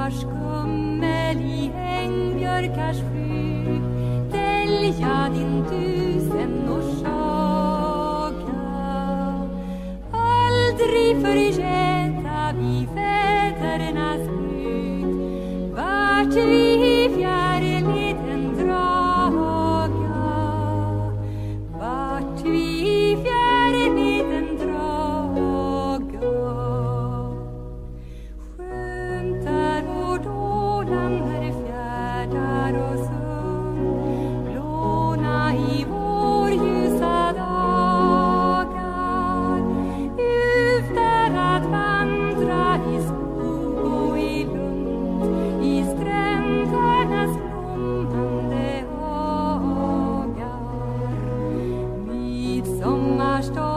vars kummel i ängbjörkars skugg dälja din tusenårssaga. Aldrig förgäta vi fädernas brygd vart vi Sommarstol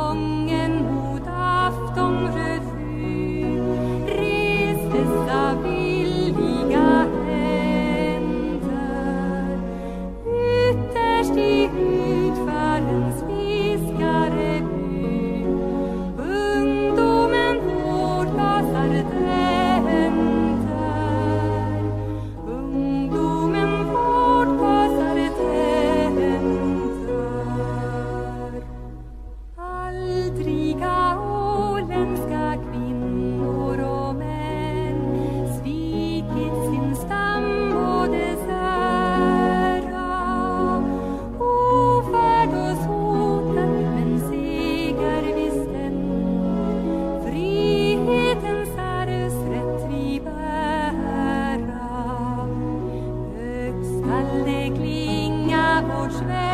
Kalle klinga vårt svärd.